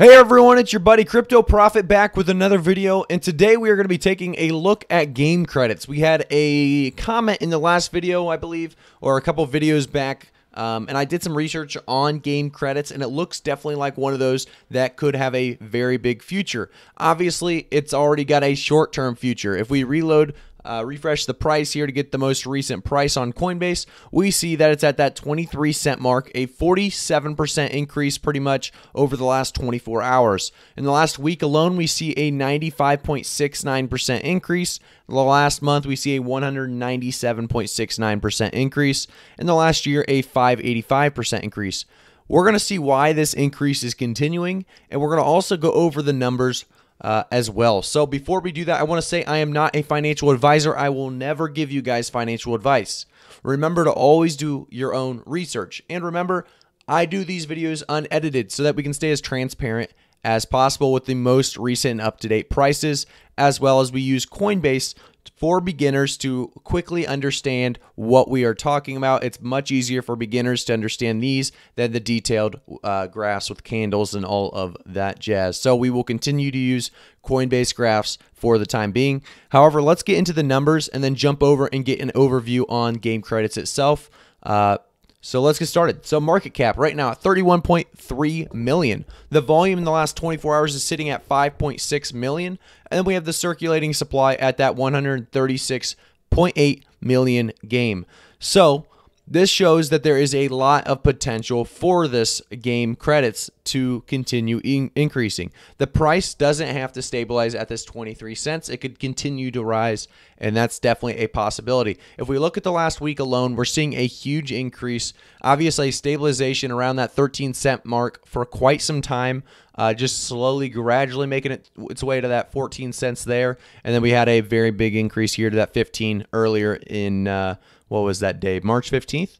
Hey everyone, it's your buddy Crypto Profit back with another video, and today we are going to be taking a look at game credits. We had a comment in the last video, I believe, or a couple videos back, um, and I did some research on game credits, and it looks definitely like one of those that could have a very big future. Obviously, it's already got a short-term future. If we reload uh, refresh the price here to get the most recent price on Coinbase, we see that it's at that 23 cent mark, a 47% increase pretty much over the last 24 hours. In the last week alone, we see a 95.69% increase. The last month, we see a 197.69% increase. In the last year, a 585% increase. We're going to see why this increase is continuing, and we're going to also go over the numbers uh, as well. So before we do that, I want to say I am not a financial advisor. I will never give you guys financial advice. Remember to always do your own research. And remember, I do these videos unedited so that we can stay as transparent as possible with the most recent up to date prices, as well as we use Coinbase for beginners to quickly understand what we are talking about. It's much easier for beginners to understand these than the detailed uh, graphs with candles and all of that jazz. So we will continue to use Coinbase graphs for the time being. However, let's get into the numbers and then jump over and get an overview on game credits itself. Uh, so let's get started. So market cap right now at 31.3 million. The volume in the last 24 hours is sitting at 5.6 million, and then we have the circulating supply at that 136.8 million game. So this shows that there is a lot of potential for this game credits to continue in increasing. The price doesn't have to stabilize at this 23 cents. It could continue to rise, and that's definitely a possibility. If we look at the last week alone, we're seeing a huge increase. Obviously, stabilization around that 13 cent mark for quite some time. Uh, just slowly, gradually making it its way to that 14 cents there, and then we had a very big increase here to that 15 earlier in uh, what was that day? March 15th?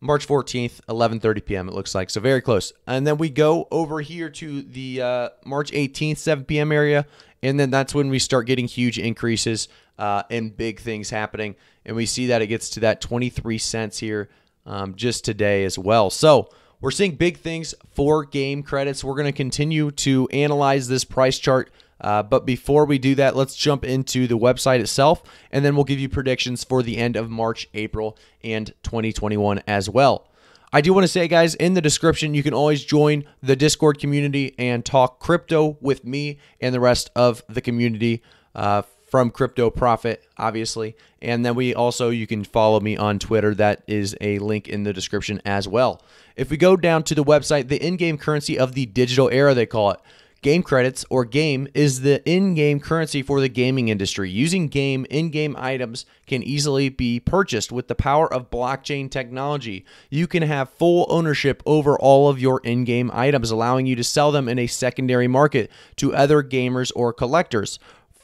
March 14th, 11:30 p.m. It looks like so very close. And then we go over here to the uh, March 18th, 7 p.m. area, and then that's when we start getting huge increases uh, and big things happening. And we see that it gets to that 23 cents here um, just today as well. So we're seeing big things for game credits. We're going to continue to analyze this price chart uh, but before we do that, let's jump into the website itself, and then we'll give you predictions for the end of March, April, and 2021 as well. I do want to say, guys, in the description, you can always join the Discord community and talk crypto with me and the rest of the community uh, from Crypto Profit, obviously. And then we also, you can follow me on Twitter. That is a link in the description as well. If we go down to the website, the in game currency of the digital era, they call it. Game credits or game is the in game currency for the gaming industry. Using game in game items can easily be purchased with the power of blockchain technology. You can have full ownership over all of your in game items, allowing you to sell them in a secondary market to other gamers or collectors.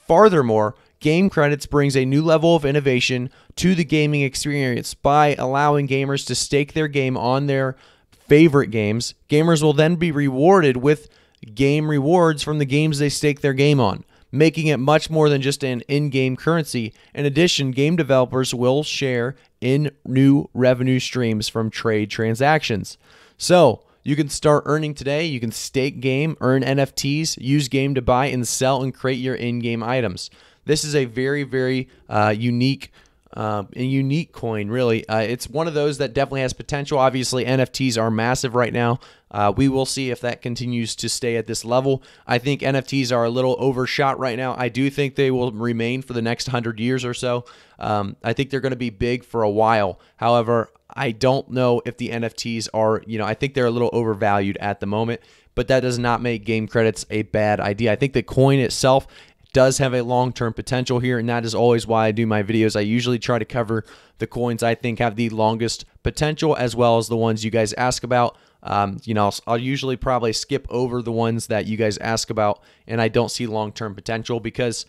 Furthermore, Game Credits brings a new level of innovation to the gaming experience by allowing gamers to stake their game on their favorite games. Gamers will then be rewarded with game rewards from the games they stake their game on, making it much more than just an in game currency. In addition, game developers will share in new revenue streams from trade transactions. So, you can start earning today. You can stake game, earn NFTs, use game to buy and sell and create your in game items. This is a very, very uh, unique uh, a unique coin, really. Uh, it's one of those that definitely has potential. Obviously, NFTs are massive right now. Uh, we will see if that continues to stay at this level. I think NFTs are a little overshot right now. I do think they will remain for the next 100 years or so. Um, I think they're going to be big for a while. However, I don't know if the NFTs are, you know, I think they're a little overvalued at the moment but that does not make game credits a bad idea. I think the coin itself does have a long term potential here, and that is always why I do my videos. I usually try to cover the coins I think have the longest potential as well as the ones you guys ask about. Um, you know, I'll, I'll, usually probably skip over the ones that you guys ask about, and I don't see long term potential because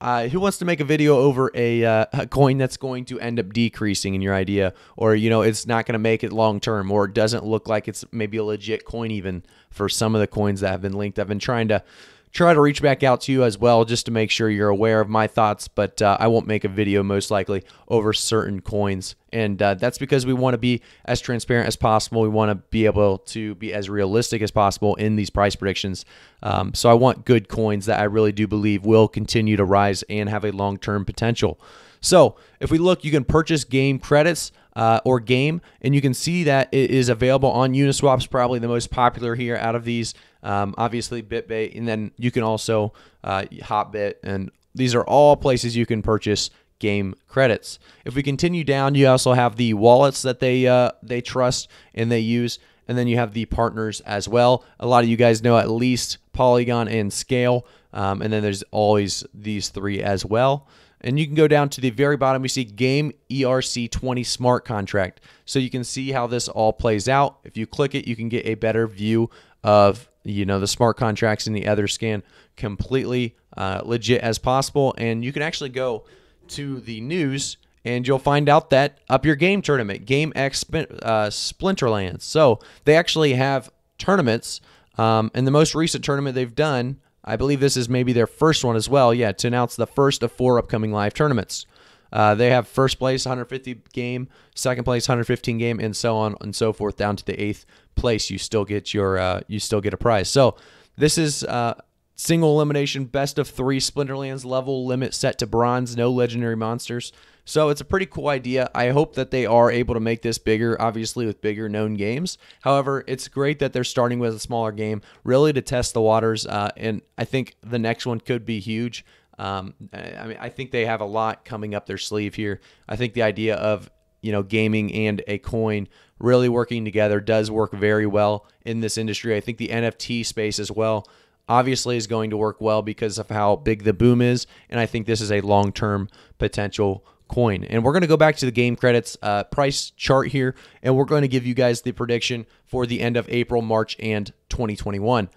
uh, who wants to make a video over a, uh, a, coin that's going to end up decreasing in your idea, or you know it's not going to make it long term, or it doesn't look like it's maybe a legit coin even for some of the coins that have been linked. I've been trying to try to reach back out to you as well just to make sure you're aware of my thoughts. But uh, I won't make a video most likely over certain coins. And uh, that's because we want to be as transparent as possible. We want to be able to be as realistic as possible in these price predictions. Um, so I want good coins that I really do believe will continue to rise and have a long term potential. So if we look, you can purchase game credits uh, or game, and you can see that it is available on Uniswap's probably the most popular here out of these. Um, obviously, BitBay, and then you can also uh, Hotbit, and these are all places you can purchase game credits. If we continue down, you also have the wallets that they uh, they trust and they use, and then you have the partners as well. A lot of you guys know at least Polygon and Scale, um, and then there's always these three as well. And you can go down to the very bottom. We see Game ERC20 smart contract. So you can see how this all plays out. If you click it, you can get a better view of you know the smart contracts in the Etherscan completely uh, legit as possible. And you can actually go to the news and you'll find out that Up Your Game tournament, Game X uh, Splinterlands. So they actually have tournaments. Um, and the most recent tournament they've done I believe this is maybe their first one as well. Yeah, to announce the first of four upcoming live tournaments. Uh, they have first place 150 game, second place 115 game, and so on and so forth down to the eighth place. You still get your uh, you still get a prize. So this is uh, single elimination, best of three Splinterlands level limit set to bronze, no legendary monsters. So it's a pretty cool idea. I hope that they are able to make this bigger, obviously with bigger known games. However, it's great that they're starting with a smaller game, really to test the waters. Uh, and I think the next one could be huge. Um, I mean, I think they have a lot coming up their sleeve here. I think the idea of you know gaming and a coin really working together does work very well in this industry. I think the NFT space as well obviously is going to work well because of how big the boom is, and I think this is a long-term potential coin. And we're going to go back to the game credits uh, price chart here, and we're going to give you guys the prediction for the end of April, March, and 2021.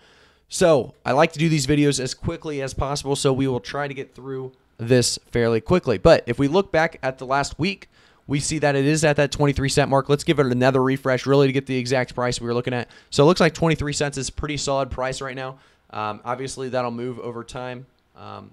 So I like to do these videos as quickly as possible, so we will try to get through this fairly quickly. But if we look back at the last week, we see that it is at that 23 cent mark. Let's give it another refresh, really, to get the exact price we were looking at. So it looks like 23 cents is pretty solid price right now. Um, obviously, that'll move over time. Um,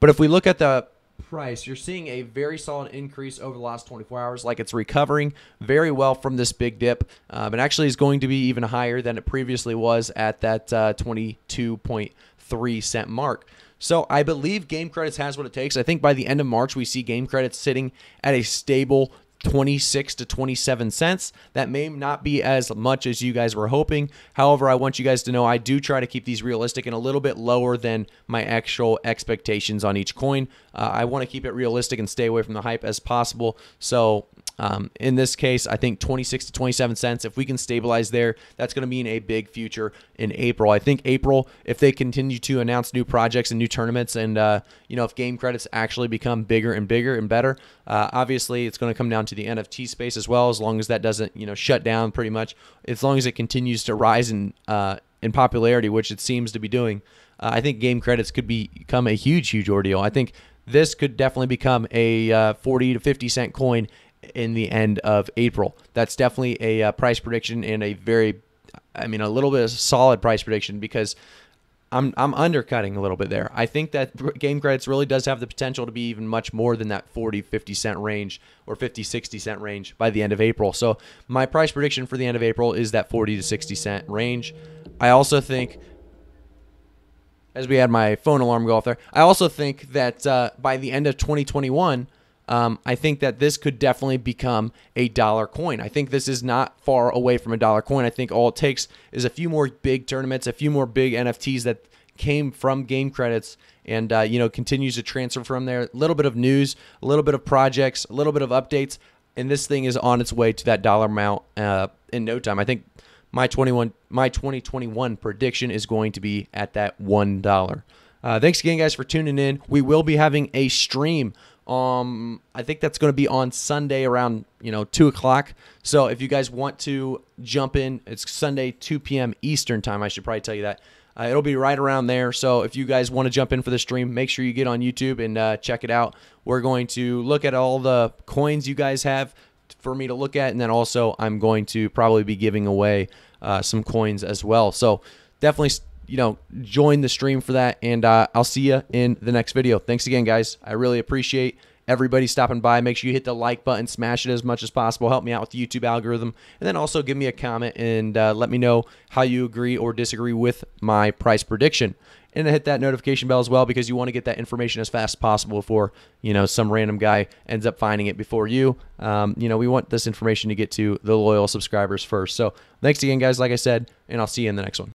but if we look at the price, you're seeing a very solid increase over the last 24 hours. Like it's recovering very well from this big dip. Um, it actually is going to be even higher than it previously was at that uh, 22.3 cent mark. So I believe Game Credits has what it takes. I think by the end of March, we see Game Credits sitting at a stable 26 to 27 cents. That may not be as much as you guys were hoping. However, I want you guys to know I do try to keep these realistic and a little bit lower than my actual expectations on each coin. Uh, I want to keep it realistic and stay away from the hype as possible. So um, in this case, I think 26 to 27 cents. If we can stabilize there, that's going to mean a big future in April. I think April, if they continue to announce new projects and new tournaments, and uh, you know if game credits actually become bigger and bigger and better, uh, obviously it's going to come down to the NFT space as well. As long as that doesn't you know shut down, pretty much, as long as it continues to rise in uh, in popularity, which it seems to be doing. Uh, I think game credits could become a huge, huge ordeal. I think this could definitely become a uh, 40 to 50 cent coin in the end of April. That's definitely a uh, price prediction and a very, I mean, a little bit of solid price prediction because I'm I'm undercutting a little bit there. I think that game credits really does have the potential to be even much more than that 40 50 cent range or 50 60 cent range by the end of April. So my price prediction for the end of April is that 40 to 60 cent range. I also think as we had my phone alarm go off there, I also think that uh, by the end of 2021 um, I think that this could definitely become a dollar coin. I think this is not far away from a dollar coin. I think all it takes is a few more big tournaments, a few more big NFTs that came from game credits and uh, you know continues to transfer from there. A little bit of news, a little bit of projects, a little bit of updates, and this thing is on its way to that dollar amount uh, in no time. I think my 21 my 2021 prediction is going to be at that one dollar. Uh, thanks again, guys, for tuning in. We will be having a stream um, I think that's going to be on Sunday around you know two o'clock. So if you guys want to jump in, it's Sunday 2 p.m. Eastern time. I should probably tell you that. Uh, it'll be right around there. So if you guys want to jump in for the stream, make sure you get on YouTube and uh, check it out. We're going to look at all the coins you guys have for me to look at, and then also I'm going to probably be giving away uh, some coins as well. So definitely you know, join the stream for that. And uh, I'll see you in the next video. Thanks again, guys. I really appreciate everybody stopping by. Make sure you hit the like button, smash it as much as possible. Help me out with the YouTube algorithm. And then also give me a comment and uh, let me know how you agree or disagree with my price prediction. And hit that notification bell as well because you want to get that information as fast as possible before you know some random guy ends up finding it before you. Um, you know we want this information to get to the loyal subscribers first. So thanks again, guys. Like I said, and I'll see you in the next one.